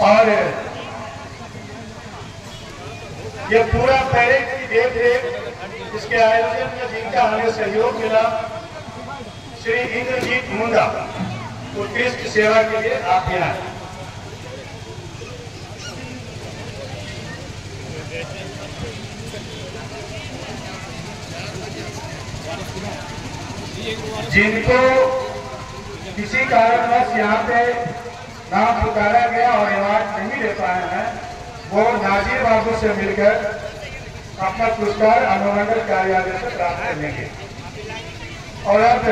और ये पूरा परेड की देख रेख इसके आयोजन में जिनका हमें सहयोग मिला, श्री इंद्रजीत मुंडा, उत्कृष्ट सेवा के लिए आप यहाँ जिनको किसी कारणवश यहाँ पे नाम पुकारा गया और इलाज नहीं दे पाए हैं। वो नाजिर बाबू से मिलकर अपना पुरस्कार अनुमंडल कार्यालय से प्राप्त करेंगे। और अब